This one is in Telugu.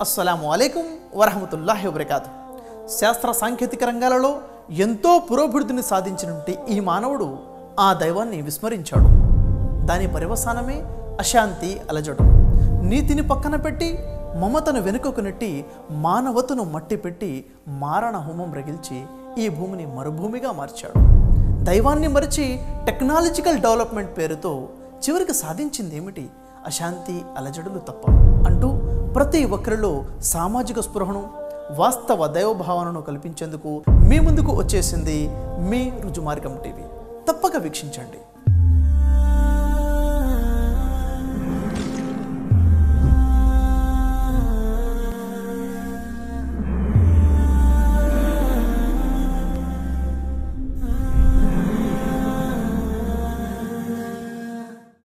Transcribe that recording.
అస్సలాము అలైకుం వరహమతుల్లాహి వబర్కాతు. శాస్త్ర సాంకేతిక రంగాలలో ఎంతో పురోభివృద్ధిని సాధించినటువంటి ఈ మానవుడు ఆ దైవాన్ని విస్మరించాడు. దాని పర్యవసానమే అశాంతి అలజడు. నీతిని పక్కన పెట్టి మమతను వెనుకకు నెట్టి మానవతను మట్టి పెట్టి మారణ హోమం రగిల్చి ఈ భూమిని మరుభూమిగా మార్చాడు. దైవాన్ని మరిచి టెక్నాలజికల్ డెవలప్మెంట్ పేరుతో చివరికి సాధించింది ఏమిటి? అశాంతి అలజడులు తప్ప. అంటూ ప్రతి ఒక్కరిలో సామాజిక స్పృహను వాస్తవ దైవభావనను కల్పించేందుకు మీ ముందుకు వచ్చేసింది మీ రుజుమార్గం టీవీ. తప్పక వీక్షించండి.